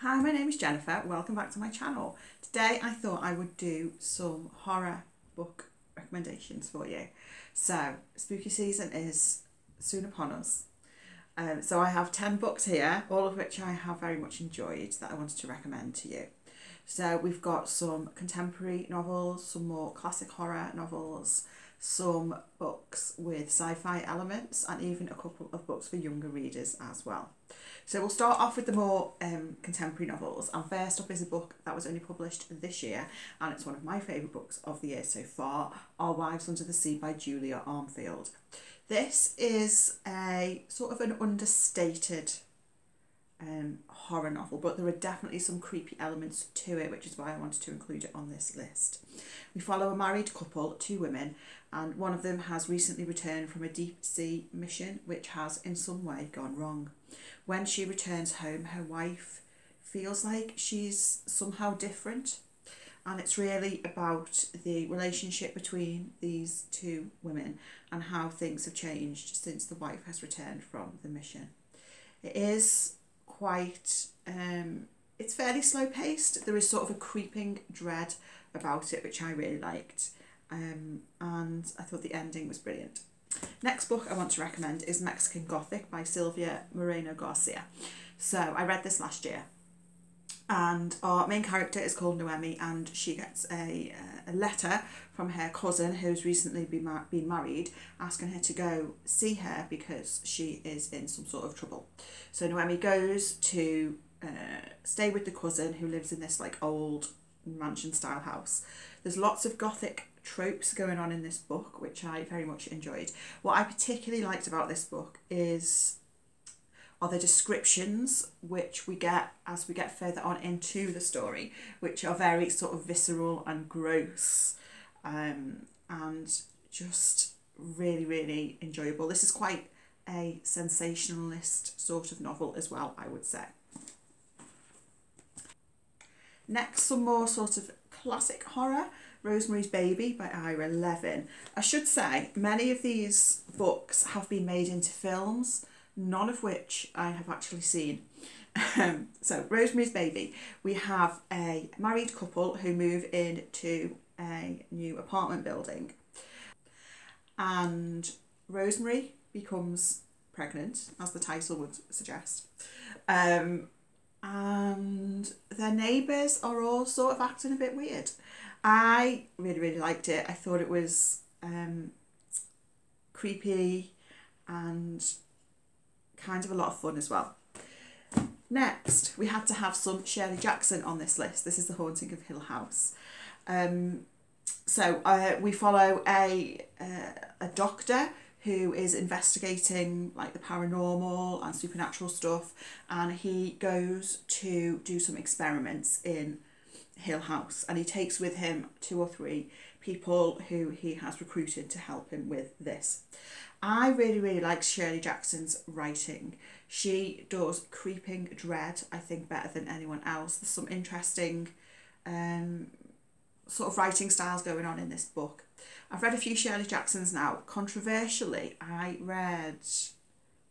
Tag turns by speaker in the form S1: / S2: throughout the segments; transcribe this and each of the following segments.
S1: Hi, my name is Jennifer. Welcome back to my channel. Today I thought I would do some horror book recommendations for you. So, spooky season is soon upon us. Um, so I have 10 books here, all of which I have very much enjoyed that I wanted to recommend to you. So we've got some contemporary novels, some more classic horror novels, some books with sci-fi elements and even a couple of books for younger readers as well. So we'll start off with the more um, contemporary novels and first up is a book that was only published this year and it's one of my favourite books of the year so far, Our Wives Under the Sea by Julia Armfield. This is a sort of an understated um, horror novel, but there are definitely some creepy elements to it, which is why I wanted to include it on this list. We follow a married couple, two women, and one of them has recently returned from a deep sea mission which has in some way gone wrong. When she returns home, her wife feels like she's somehow different, and it's really about the relationship between these two women and how things have changed since the wife has returned from the mission. It is quite um, it's fairly slow paced. There is sort of a creeping dread about it, which I really liked. Um, and I thought the ending was brilliant. Next book I want to recommend is Mexican Gothic by Silvia Moreno Garcia. So I read this last year and our main character is called Noemi and she gets a, uh, a letter from her cousin who's recently been, mar- been married asking her to go see her because she is in some sort of trouble. So Noemi goes to uh, stay with the cousin who lives in this like old mansion style house. There's lots of gothic tropes going on in this book which I very much enjoyed. What I particularly liked about this book is are the descriptions which we get as we get further on into the story, which are very sort of visceral and gross um, and just really, really enjoyable. This is quite a sensationalist sort of novel as well, I would say. Next, some more sort of classic horror. Rosemary's Baby by Ira Levin. I should say, many of these books have been made into films none of which I have actually seen. Um, so, Rosemary's Baby, we have a married couple who move into a new apartment building, and Rosemary becomes pregnant, as the title would suggest. Um, and their neighbours are all sort of acting a bit weird. I really, really liked it. I thought it was um, creepy and kind of a lot of fun as well. Next, we had to have some Shirley Jackson on this list. This is The Haunting of Hill House. Um, so uh, we follow a, uh, a doctor who is investigating like the paranormal and supernatural stuff and he goes to do some experiments in Hill House and he takes with him two or three people who he has recruited to help him with this. I really, really like Shirley Jackson's writing. She does creeping dread, I think, better than anyone else. There's some interesting um, sort of writing styles going on in this book. I've read a few Shirley Jacksons now. Controversially, I read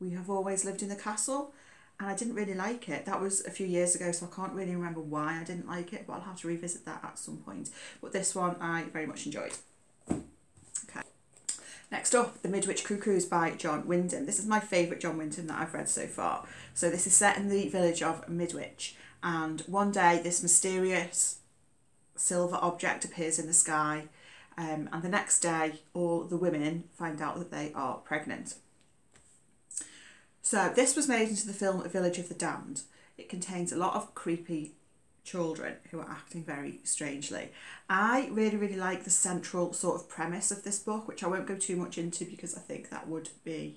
S1: We Have Always Lived in the Castle and I didn't really like it. That was a few years ago, so I can't really remember why I didn't like it, but I'll have to revisit that at some point. But this one I very much enjoyed. Okay. Next up, The Midwich Cuckoos by John Wyndham. This is my favourite John Wyndham that I've read so far. So this is set in the village of Midwich, and one day this mysterious silver object appears in the sky, um, and the next day all the women find out that they are pregnant. So this was made into the film Village of the Damned. It contains a lot of creepy children who are acting very strangely. I really, really like the central sort of premise of this book, which I won't go too much into because I think that would be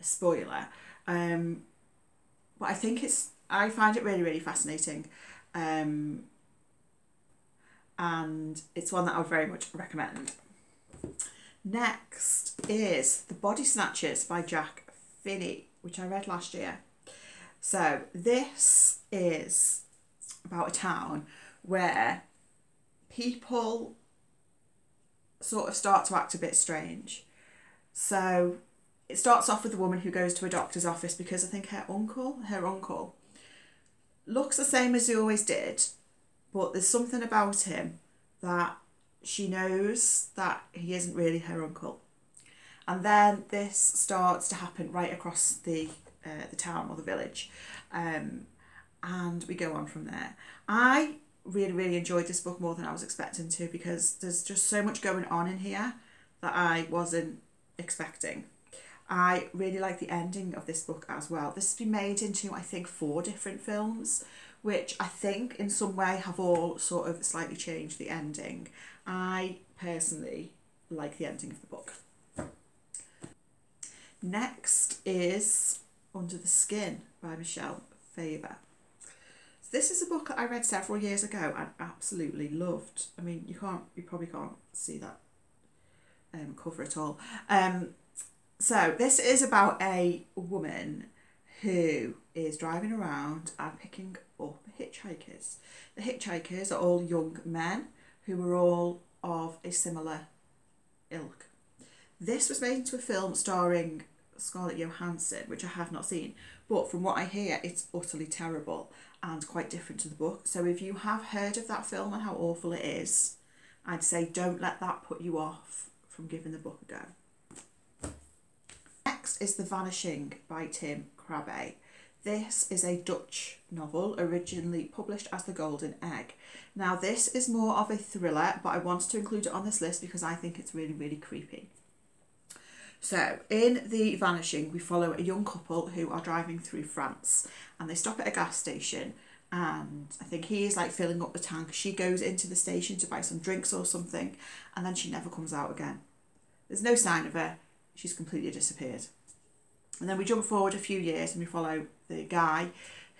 S1: a spoiler. Um, but I think it's, I find it really, really fascinating. Um, and it's one that I would very much recommend. Next is The Body Snatchers by Jack Finney which I read last year. So this is about a town where people sort of start to act a bit strange. So it starts off with a woman who goes to a doctor's office because I think her uncle, her uncle, looks the same as he always did, but there's something about him that she knows that he isn't really her uncle. And then this starts to happen right across the uh, the town or the village, um, and we go on from there. I really really enjoyed this book more than I was expecting to because there's just so much going on in here that I wasn't expecting. I really like the ending of this book as well. This has been made into, I think, four different films, which I think in some way have all sort of slightly changed the ending. I personally like the ending of the book. Next is Under the Skin by Michel Faber. This is a book I read several years ago and absolutely loved. I mean, you can't, you probably can't see that um, cover at all. Um, so this is about a woman who is driving around and picking up hitchhikers. The hitchhikers are all young men who are all of a similar ilk. This was made into a film starring Scarlett Johansson, which I have not seen, but from what I hear, it's utterly terrible and quite different to the book. So if you have heard of that film and how awful it is, I'd say don't let that put you off from giving the book a go Next is The Vanishing by Tim Krabbe. This is a Dutch novel originally published as The Golden Egg. Now, this is more of a thriller, but I wanted to include it on this list because I think it's really, really creepy. So, in The Vanishing, we follow a young couple who are driving through France and they stop at a gas station. And I think he is like filling up the tank. She goes into the station to buy some drinks or something, and then she never comes out again. There's no sign of her, she's completely disappeared. And then we jump forward a few years and we follow the guy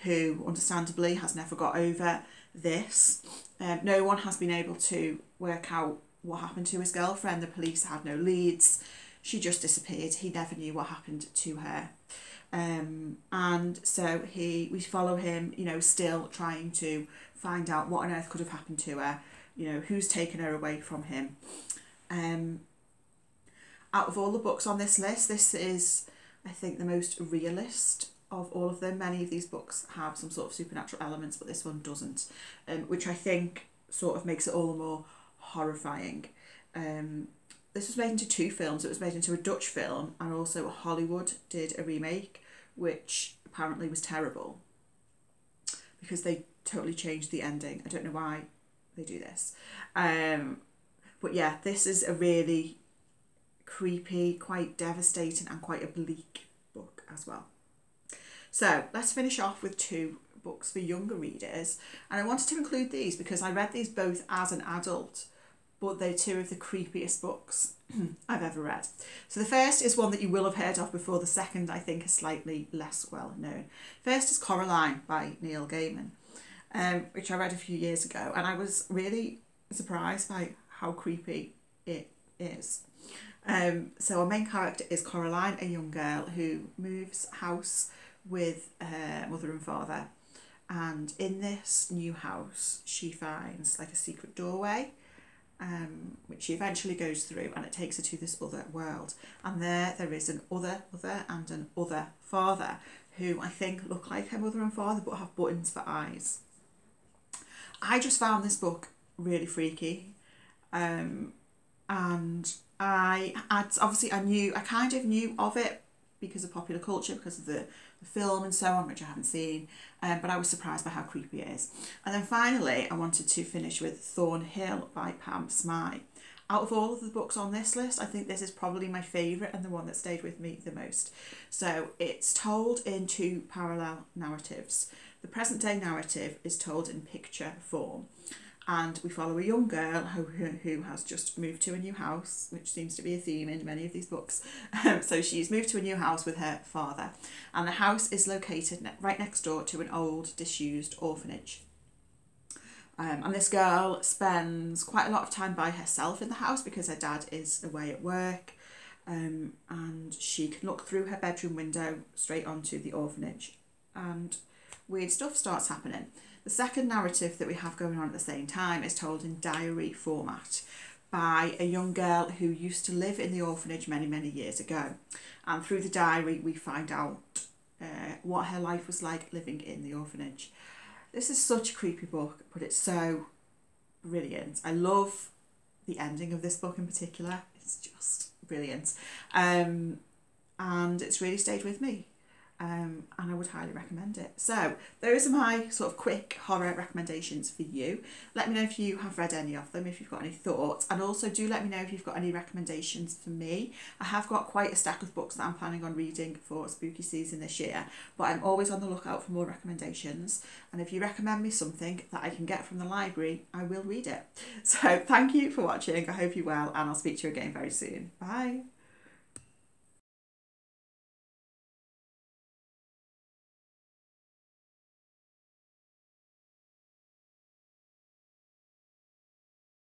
S1: who understandably has never got over this. Um, no one has been able to work out what happened to his girlfriend. The police had no leads. She just disappeared. He never knew what happened to her. Um, and so he we follow him, you know, still trying to find out what on earth could have happened to her, you know, who's taken her away from him. Um, out of all the books on this list, this is I think, the most realist of all of them. Many of these books have some sort of supernatural elements, but this one doesn't, um, which I think sort of makes it all the more horrifying. Um, this was made into two films. It was made into a Dutch film, and also Hollywood did a remake, which apparently was terrible because they totally changed the ending. I don't know why they do this. Um, but yeah, this is a really creepy, quite devastating, and quite a bleak book as well. So let's finish off with two books for younger readers. And I wanted to include these because I read these both as an adult, but they're two of the creepiest books I've ever read. So the first is one that you will have heard of before, the second I think is slightly less well known. First is Coraline by Neil Gaiman, um, which I read a few years ago, and I was really surprised by how creepy it is. Um, so our main character is Coraline, a young girl who moves house with her mother and father. And in this new house, she finds like a secret doorway, um, which she eventually goes through, and it takes her to this other world. And there, there is an other mother and an other father who I think look like her mother and father but have buttons for eyes. I just found this book really freaky, um, and I had obviously I knew I kind of knew of it because of popular culture, because of the, film and so on, which I haven't seen. Um, but I was surprised by how creepy it is. And then finally, I wanted to finish with Thornhill by Pam Smy. Out of all of the books on this list, I think this is probably my favourite and the one that stayed with me the most. So it's told in two parallel narratives. The present day narrative is told in picture form and we follow a young girl who, who has just moved to a new house, which seems to be a theme in many of these books. Um, so she's moved to a new house with her father, and the house is located ne- right next door to an old, disused orphanage. Um, and this girl spends quite a lot of time by herself in the house because her dad is away at work. Um, and she can look through her bedroom window straight onto the orphanage, and weird stuff starts happening. The second narrative that we have going on at the same time is told in diary format by a young girl who used to live in the orphanage many, many years ago. And through the diary, we find out uh, what her life was like living in the orphanage. This is such a creepy book, but it's so brilliant. I love the ending of this book in particular. It's just brilliant. Um, and it's really stayed with me um, and I would highly recommend it. So those are my sort of quick horror recommendations for you. Let me know if you have read any of them, if you've got any thoughts, and also do let me know if you've got any recommendations for me. I have got quite a stack of books that I'm planning on reading for spooky season this year, but I'm always on the lookout for more recommendations. And if you recommend me something that I can get from the library, I will read it. So thank you for watching. I hope you're well, and I'll speak to you again very soon. Bye.